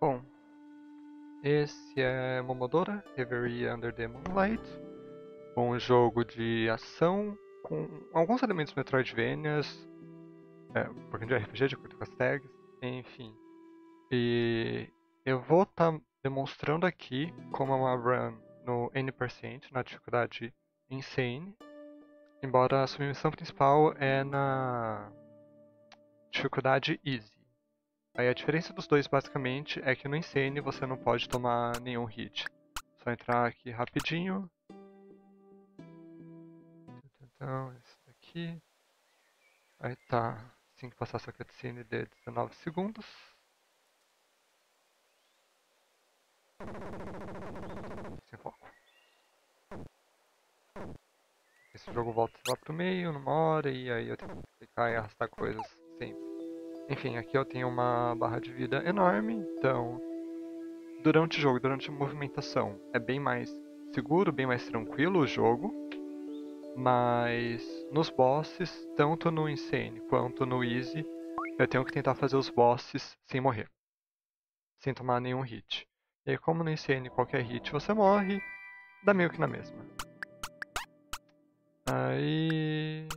Bom, esse é Momodora Reverie Under the Moonlight, um jogo de ação com alguns elementos Metroidvanias, é, um pouquinho de RPG de acordo com as tags, enfim. E eu vou estar tá demonstrando aqui como é uma run no N%, na dificuldade Insane, embora a sua missão principal é na dificuldade Easy. Aí a diferença dos dois basicamente é que no Insane você não pode tomar nenhum hit. Só entrar aqui rapidinho. Então, esse daqui. Aí tá. Assim que passar essa cutscene de 19 segundos. Sem foco. Esse jogo volta lá pro meio, numa hora, e aí eu tenho que clicar e arrastar coisas sempre. Enfim, aqui eu tenho uma barra de vida enorme, então durante o jogo, durante a movimentação, é bem mais seguro, bem mais tranquilo o jogo, mas nos bosses, tanto no Insane quanto no Easy, eu tenho que tentar fazer os bosses sem morrer, sem tomar nenhum hit. E como no Insane qualquer hit você morre, dá meio que na mesma. Aí...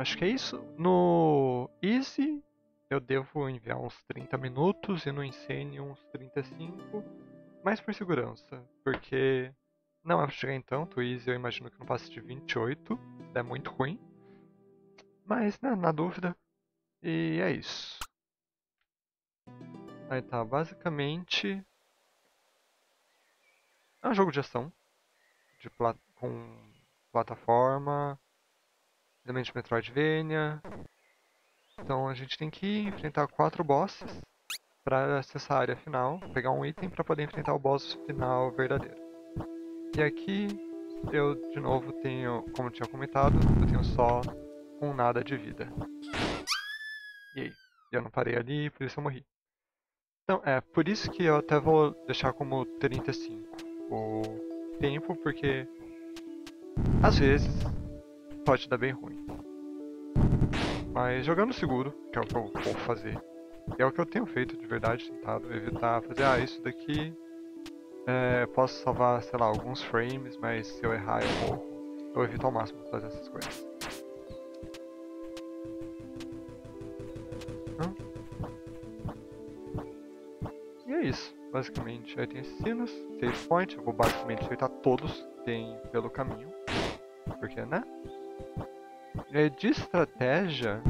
Acho que é isso. No Easy eu devo enviar uns 30 minutos e no Insane uns 35. Mais por segurança, porque não é pra chegar em tanto. Easy eu imagino que não passe de 28, é muito ruim. Mas, né, na dúvida. E é isso. Aí tá, basicamente. É um jogo de ação. De com plataforma elementos de Metroidvania. Então a gente tem que enfrentar quatro bosses para acessar a área final, pegar um item para poder enfrentar o boss final verdadeiro. E aqui eu de novo tenho, como eu tinha comentado, eu tenho só um nada de vida. E aí? Eu não parei ali, por isso eu morri. Então, é, por isso que eu até vou deixar como 35 o tempo, porque às vezes pode dar bem ruim. Mas jogando seguro, que é o que eu vou fazer, é o que eu tenho feito de verdade, tentado evitar fazer, ah, isso daqui é, posso salvar, sei lá, alguns frames, mas se eu errar eu morro. Eu evito ao máximo fazer essas coisas. Hum? E é isso, basicamente. Aí tem esses sinos, save point, eu vou basicamente aceitar todos que tem pelo caminho. Porque, né? É, de estratégia,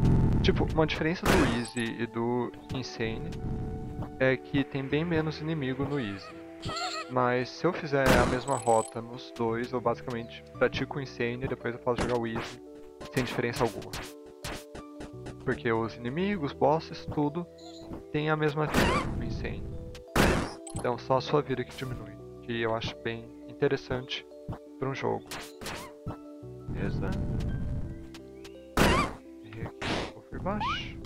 tipo, uma diferença do Easy e do Insane é que tem bem menos inimigo no Easy. Mas se eu fizer a mesma rota nos dois, eu basicamente pratico o Insane e depois eu posso jogar o Easy sem diferença alguma. Porque os inimigos, bosses, tudo tem a mesma vida no Insane. Então só a sua vida que diminui, que eu acho bem interessante para um jogo. Beleza? Por baixo.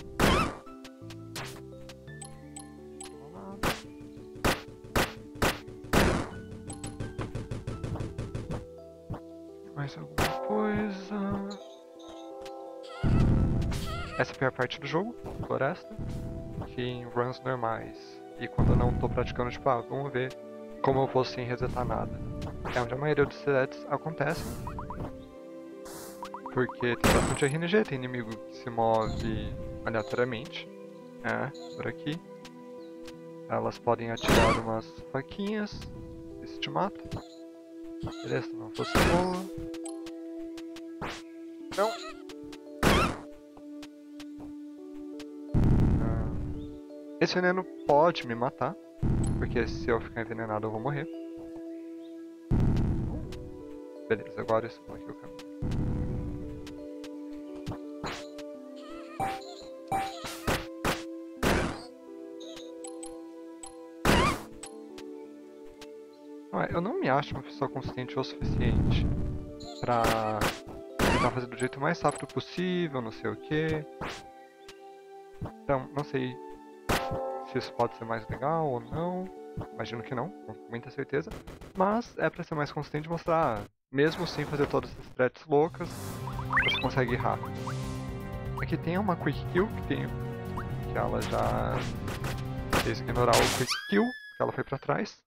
Mais alguma coisa. Essa é a pior parte do jogo, floresta, que em runs normais. E quando eu não estou praticando, tipo, ah, vamos ver como eu vou sem resetar nada. É onde a maioria dos sets acontece. Porque tem bastante RNG, tem inimigo que se move aleatoriamente. É, por aqui. Elas podem atirar umas faquinhas. Isso te mata. Beleza, não fosse boa. Não! Ah, esse veneno pode me matar. Porque se eu ficar envenenado eu vou morrer. Beleza, agora isso aqui o caminho. Eu não me acho uma pessoa consciente o suficiente pra tentar fazer do jeito mais rápido possível, não sei o que. Então, não sei se isso pode ser mais legal ou não. Imagino que não, com muita certeza. Mas é pra ser mais consistente mostrar, mesmo sem fazer todas essas threats loucas, você consegue ir rápido. Aqui tem uma Quick Kill que, tem, que ela já fez ignorar o Quick Kill, porque ela foi pra trás.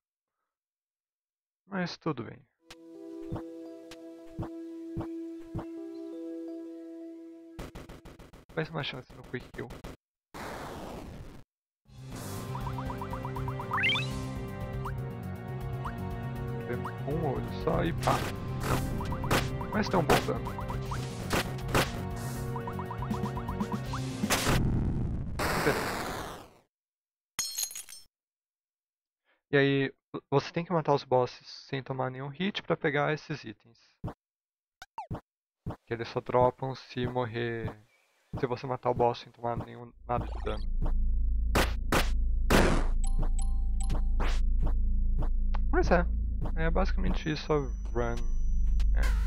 Mas tudo bem. Mais uma chance no Quick Kill. Temos um olho só e pá. Mas um bom dano. E aí, você tem que matar os bosses sem tomar nenhum hit para pegar esses itens. Que eles só dropam se morrer. Se você matar o boss sem tomar nenhum nada de dano. Mas é. É basicamente isso run. É.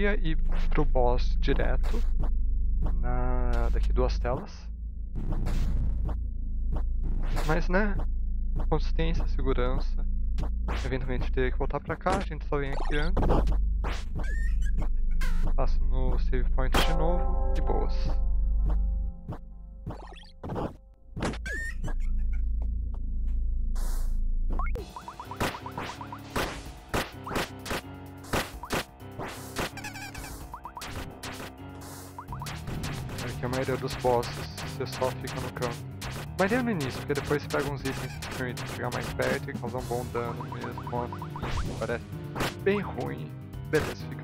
poderia ir pro boss direto na daqui duas telas. Mas né, consistência, segurança, eventualmente ter que voltar pra cá, a gente só vem aqui antes. Passo no save point de novo e boas. Que a maioria dos bosses você só fica no campo. Mas é no início, porque depois você pega uns itens que permitem chegar mais perto e causar um bom dano mesmo. Parece bem ruim. Beleza, fica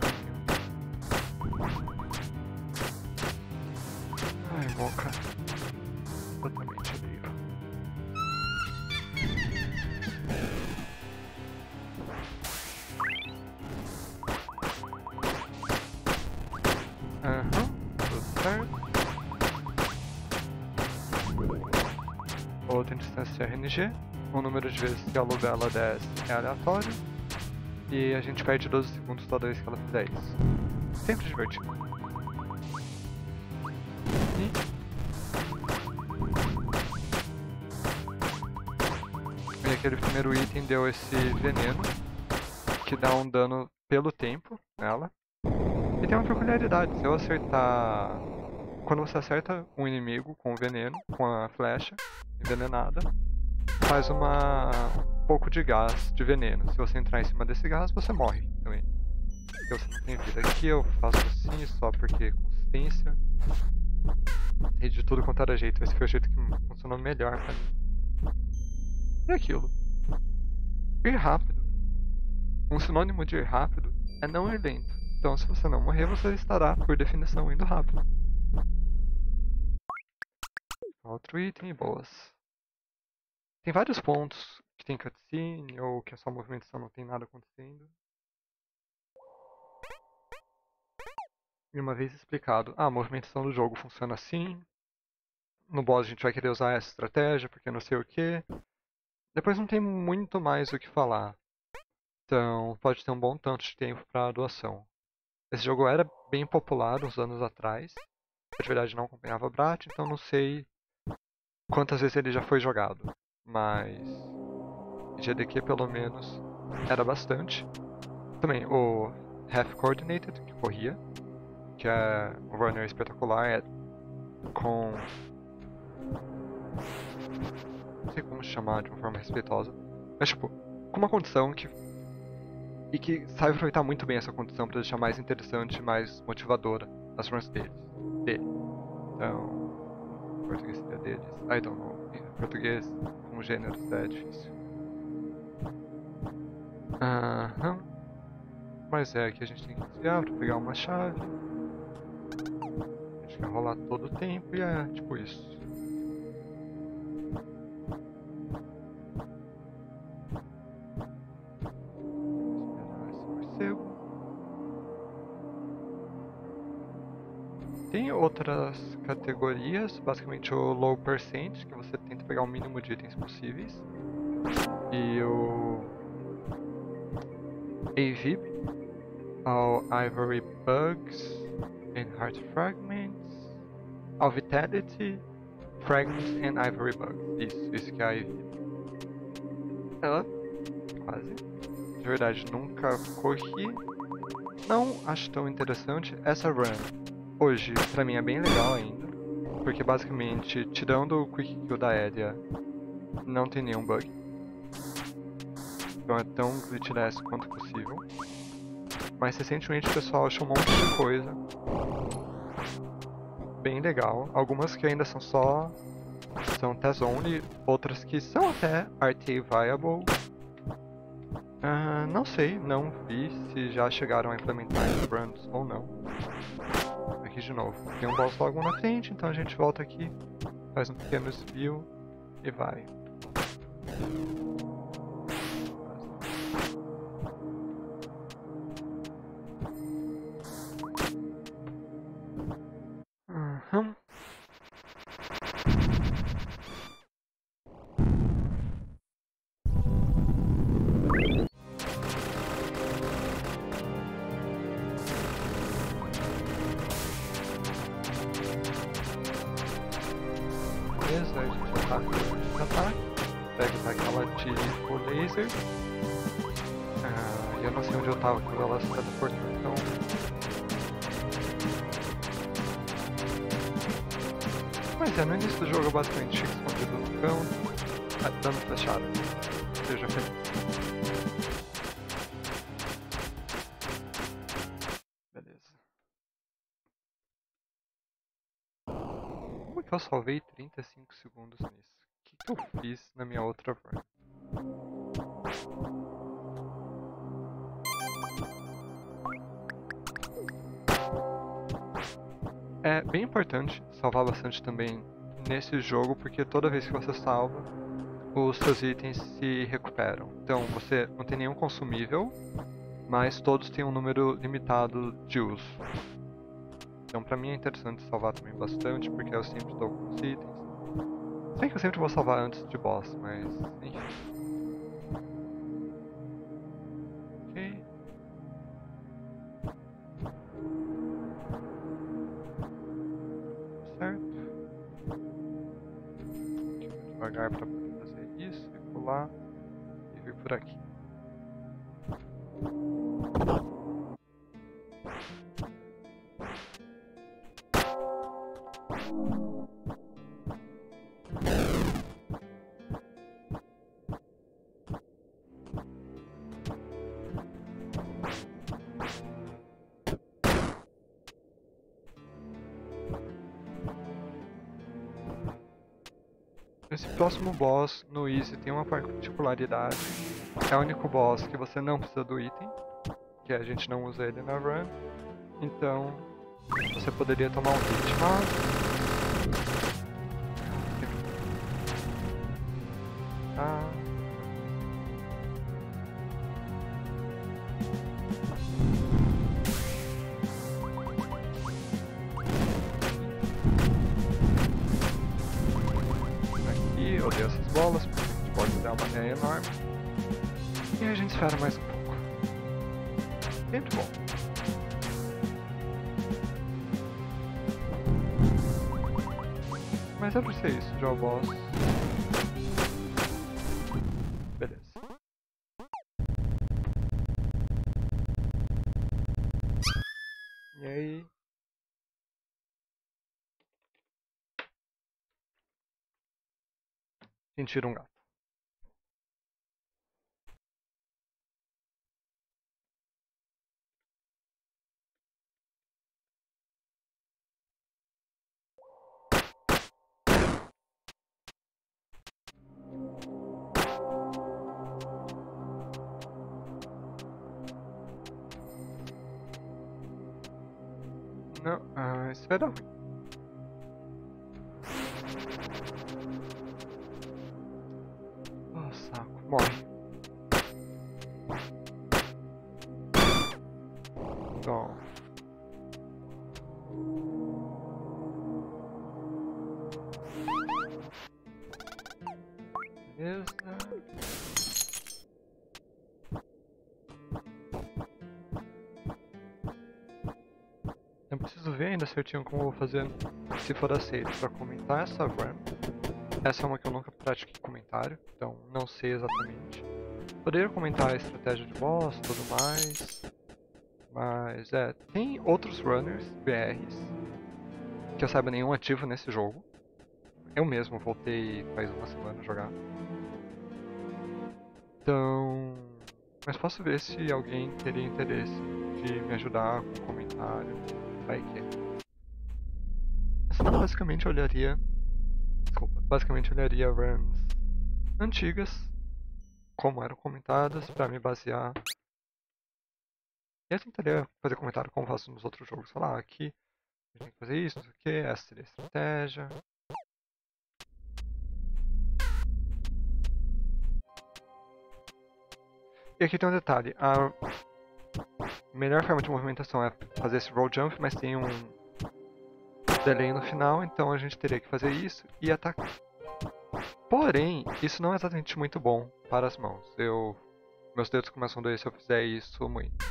RNG, o número de vezes que a Lubela desce é aleatório, e a gente perde 12 segundos toda vez que ela fizer isso. Sempre divertido. E... e aquele primeiro item deu esse veneno, que dá um dano pelo tempo nela. E tem uma peculiaridade, se eu acertar quando você acerta um inimigo com veneno, com a flecha envenenada, faz uma um pouco de gás de veneno. Se você entrar em cima desse gás, você morre também. Porque você não tem vida. Aqui eu faço assim só porque consistência. E de tudo quanto era jeito. Esse foi o jeito que funcionou melhor pra mim. E aquilo. Ir rápido. Um sinônimo de ir rápido é não ir lento. Então se você não morrer, você estará, por definição, indo rápido. Outro item, boas. Tem vários pontos que tem cutscene ou que a sua movimentação não tem nada acontecendo. E uma vez explicado, ah, a movimentação do jogo funciona assim. No boss a gente vai querer usar essa estratégia porque não sei o que. Depois não tem muito mais o que falar. Então pode ter um bom tanto de tempo para doação. Esse jogo era bem popular uns anos atrás. De verdade não acompanhava Brat, então não sei quantas vezes ele já foi jogado, mas GDQ pelo menos era bastante. Também o Half Coordinated, que corria, que é um runner espetacular, é com. Não sei como chamar de uma forma respeitosa, mas tipo, com uma condição que. E que sabe aproveitar muito bem essa condição para deixar mais interessante mais motivadora as runs deles. Dele. Então português seria deles. I don't know. Português, com gêneros é difícil. Aham. Mas é que a gente tem que desviar pra pegar uma chave. A gente quer rolar todo o tempo e é tipo isso. Outras categorias, basicamente o low percent, que você tenta pegar o mínimo de itens possíveis, e o AVIP, ao Ivory Bugs and Heart Fragments, ao Vitality, Fragments and Ivory Bugs. Isso, isso que é a AVIP. Ela, quase. De verdade, nunca corri. Não acho tão interessante essa run. Hoje, pra mim, é bem legal ainda. Porque basicamente, tirando o Quick Kill da Aérea, não tem nenhum bug. Então é tão glitchless quanto possível. Mas recentemente o pessoal achou um monte de coisa. Bem legal. Algumas que ainda são só... São test only. Outras que são até RTA viable. Uh, não sei, não vi se já chegaram a implementar em runs ou não. Aqui de novo. Tem um boss logo na frente, então a gente volta aqui, faz um pequeno desvio e vai. Seja feliz. Beleza. Como é que eu salvei 35 segundos nisso? O que, que eu fiz na minha outra run? É bem importante salvar bastante também nesse jogo, porque toda vez que você salva, os seus itens se recuperam. Então você não tem nenhum consumível, mas todos têm um número limitado de uso. Então pra mim é interessante salvar também bastante, porque eu sempre dou alguns itens. Sei que eu sempre vou salvar antes de boss, mas enfim. Pular e vir por aqui. Esse próximo boss no Easy tem uma particularidade. É o único boss que você não precisa do item, que a gente não usa ele na run. Então, você poderia tomar um hit, mas... bolas, porque pode dar uma ideia enorme. E a gente espera mais um pouco. Muito bom. Mas é pra ser isso, o boss. Sentir um. morre. Então. Beleza. Eu preciso ver ainda certinho como eu vou fazer se for aceito pra comentar essa RAM. Essa é uma que eu nunca pratiquei comentário, então não sei exatamente. Poderia comentar a estratégia de boss, tudo mais. Mas é, tem outros runners, BRs, que eu saiba nenhum ativo nesse jogo. Eu mesmo voltei faz uma semana a jogar. Então. Mas posso ver se alguém teria interesse de me ajudar com um comentário. Vai que. Essa basicamente olharia. Desculpa. Basicamente olharia runs antigas, como eram comentadas, para me basear. E eu tentaria fazer comentário como faço nos outros jogos. Lá, aqui a gente tem que fazer isso, não sei o que, essa seria a estratégia. E aqui tem um detalhe, a melhor forma de movimentação é fazer esse roll jump, mas tem um delay no final, então a gente teria que fazer isso e atacar. Porém, isso não é exatamente muito bom para as mãos. Eu, meus dedos começam a doer se eu fizer isso muito.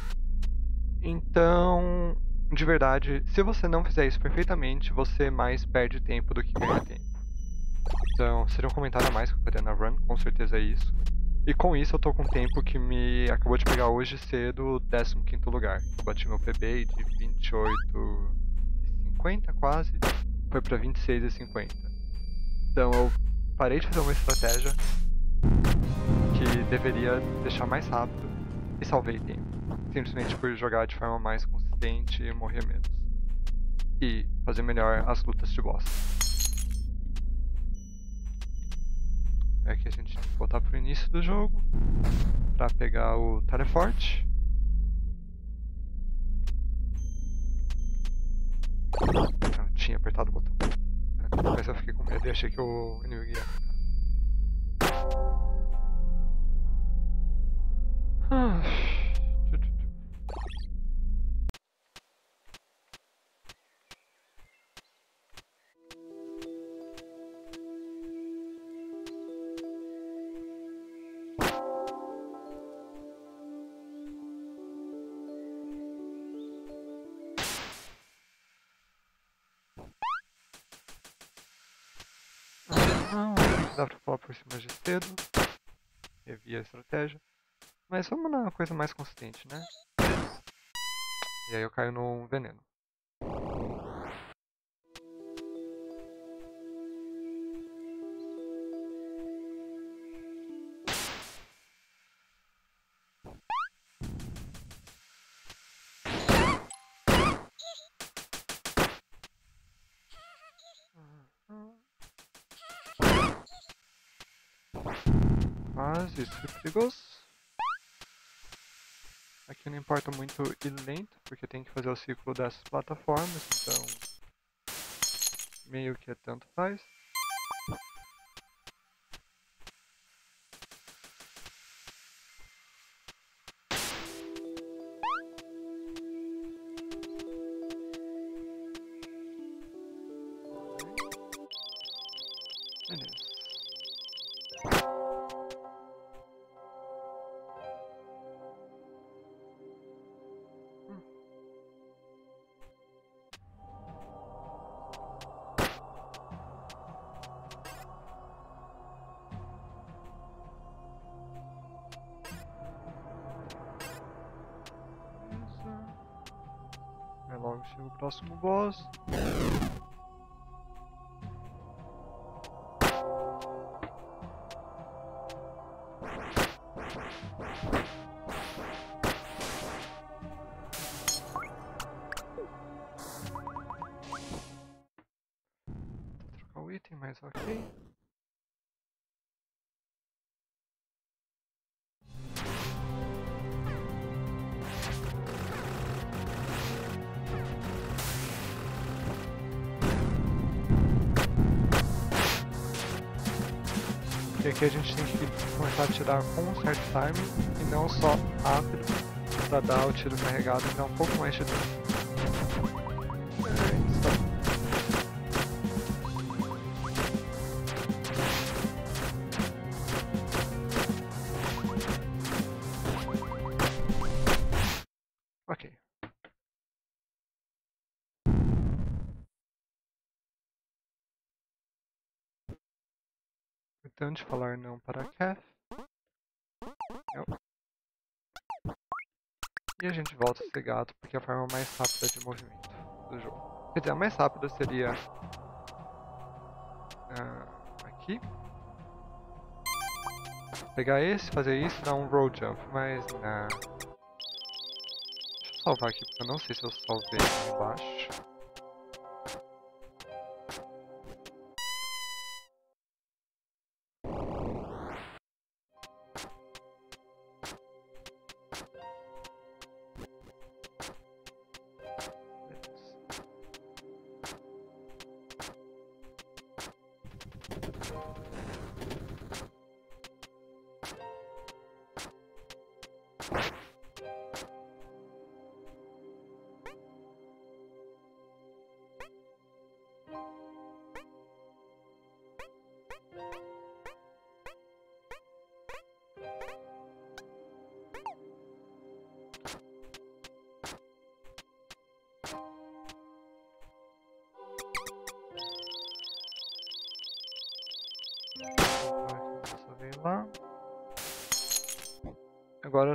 Então, de verdade, se você não fizer isso perfeitamente, você mais perde tempo do que ganha tempo. Então, seria um comentário a mais que eu faria na run, com certeza é isso. E com isso eu tô com um tempo que me acabou de pegar hoje cedo, 15 lugar. Eu bati meu PB de 28,50 quase, foi pra 26,50. Então eu parei de fazer uma estratégia que deveria deixar mais rápido e salvei tempo. Simplesmente por jogar de forma mais consistente e morrer menos. E fazer melhor as lutas de boss. Aqui a gente tem que voltar pro início do jogo para pegar o teleforte. Eu tinha apertado o botão. Mas eu fiquei com medo e achei que o inimigo ia ah. Dá pra pular por cima de cedo. Revi a estratégia. Mas vamos na coisa mais consistente, né? E aí eu caio no veneno. Perigoso. Aqui não importa muito ir lento, porque tem que fazer o ciclo dessas plataformas, então meio que é tanto faz. Próximo boss. E aqui a gente tem que começar a atirar com um certo timing e não só rápido para dar o tiro carregado e dar um pouco mais de dano. Importante falar não para a Kath. E a gente volta cegado porque é a forma mais rápida de movimento do jogo. Quer dizer, a mais rápida seria uh, aqui. Pegar esse, fazer isso e dar um roll jump, mas. Deixa eu salvar aqui porque eu não sei se eu salvei embaixo.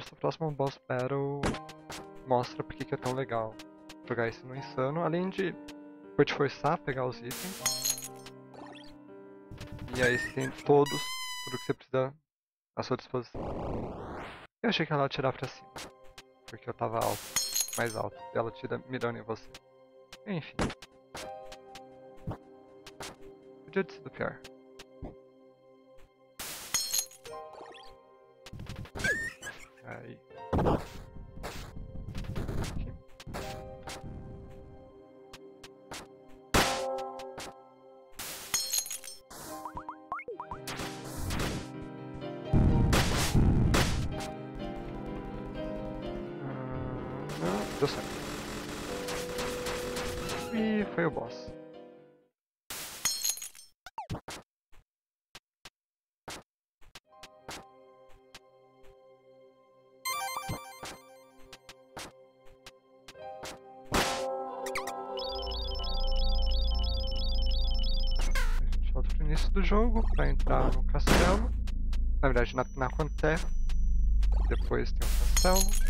Essa próxima boss battle mostra porque que é tão legal jogar isso no insano, além de te forçar a pegar os itens. E aí você tem todos, tudo que você precisa à sua disposição. Eu achei que ela ia atirar pra cima, porque eu tava alto, mais alto, e ela tira mirando em você. Enfim. Podia ter sido pior. Aí. Início do jogo para entrar no castelo. Na verdade, na, na Quanterra. Depois tem um castelo.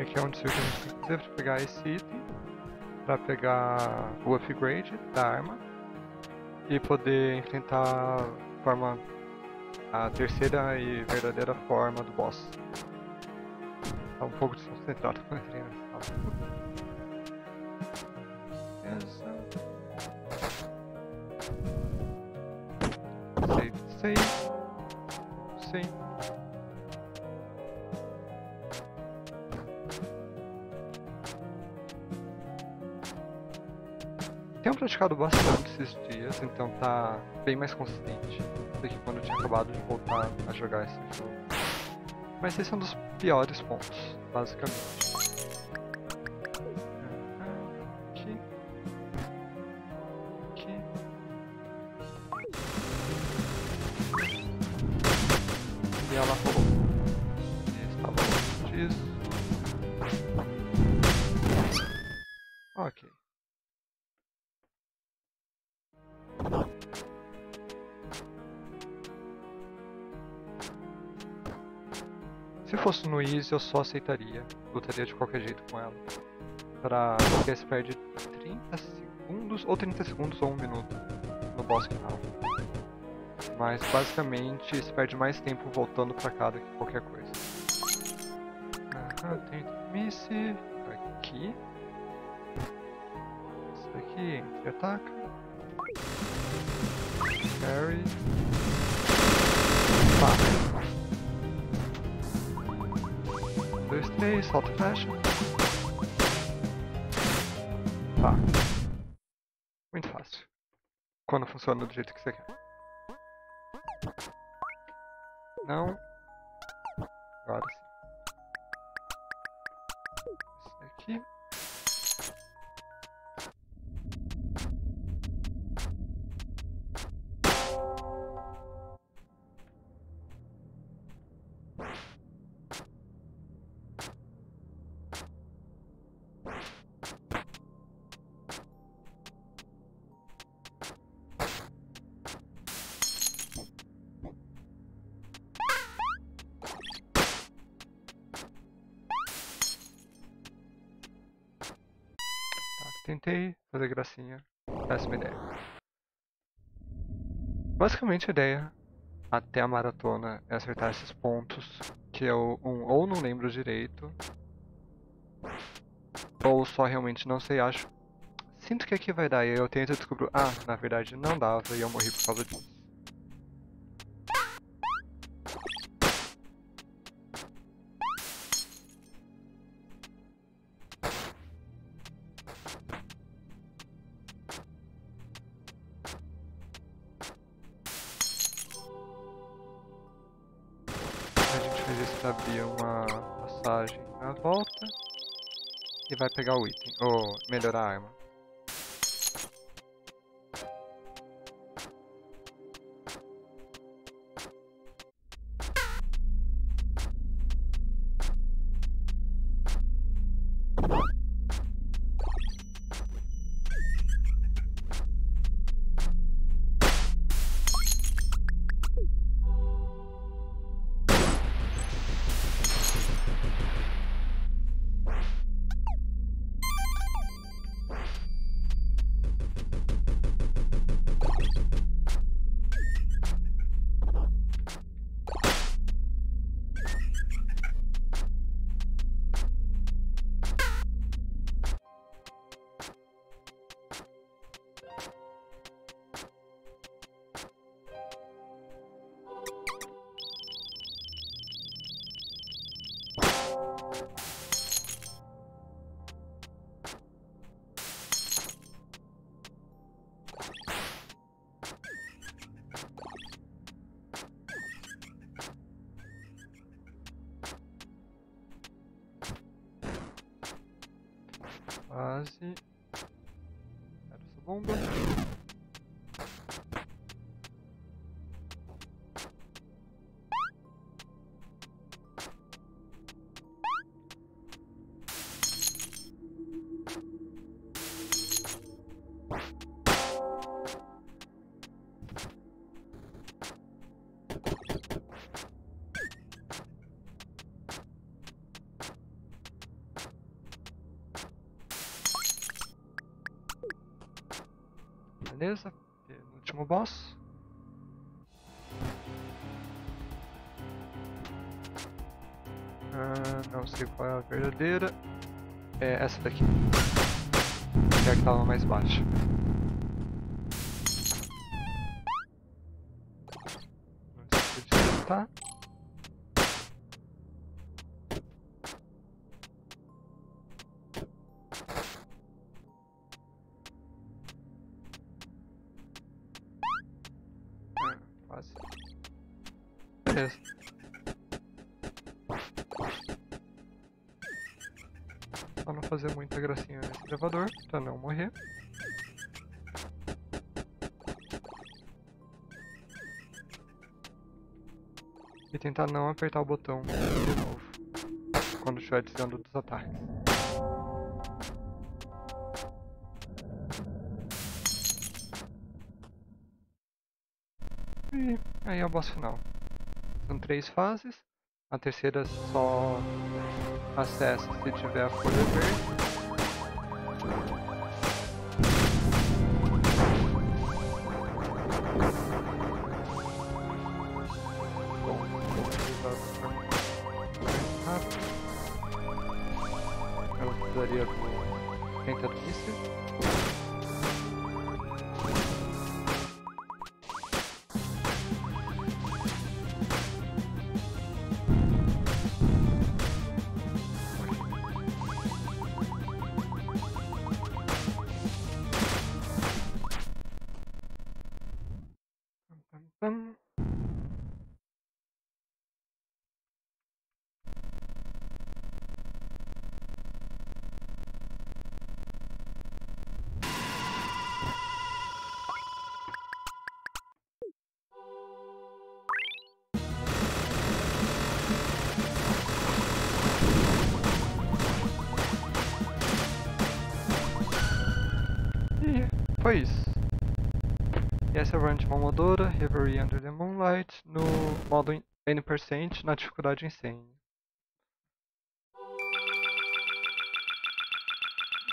E aqui onde se a gente tem que pegar esse item, para pegar o upgrade da arma e poder enfrentar a forma a terceira e verdadeira forma do boss. Tá um pouco desconcentrado quando entrei nessa praticado bastante esses dias, então tá bem mais consistente do que quando eu tinha acabado de voltar a jogar esse jogo. Mas esse é um dos piores pontos, basicamente. Se Easy eu só aceitaria, lutaria de qualquer jeito com ela. Pra... porque você perde 30 segundos, ou 30 segundos ou 1 minuto no boss final. Mas basicamente se perde mais tempo voltando pra cá do que qualquer coisa. Aham, tem Miss aqui. Isso daqui, entre ataca. Parry. Pá. Dois, três, solta flecha. Tá. Muito fácil. Quando funciona do jeito que você quer. Não. Agora sim. Basicamente a ideia até a maratona é acertar esses pontos que eu um, ou não lembro direito ou só realmente não sei, acho. Sinto que aqui vai dar e eu tento descobrir. Ah, na verdade não dava e eu morri por causa disso. Pegar o item, ou melhorar a arma. Quase. Era essa bomba. Beleza, último boss. Ah, não sei qual é a verdadeira. É essa daqui. Que é que estava mais baixa. Não esqueci de soltar. Beleza. Só não fazer muita gracinha nesse elevador, pra não morrer. E tentar não apertar o botão de novo, quando estiver desviando dos ataques. E aí é o boss final. São três fases. A terceira só acessa se tiver a folha verde. Foi isso. E essa é a run de Momodora, Reverie Under the Moonlight, no modo N%, na dificuldade insane.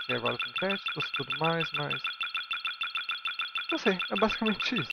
E agora com créditos, tudo mais, mas... Não sei, é basicamente isso.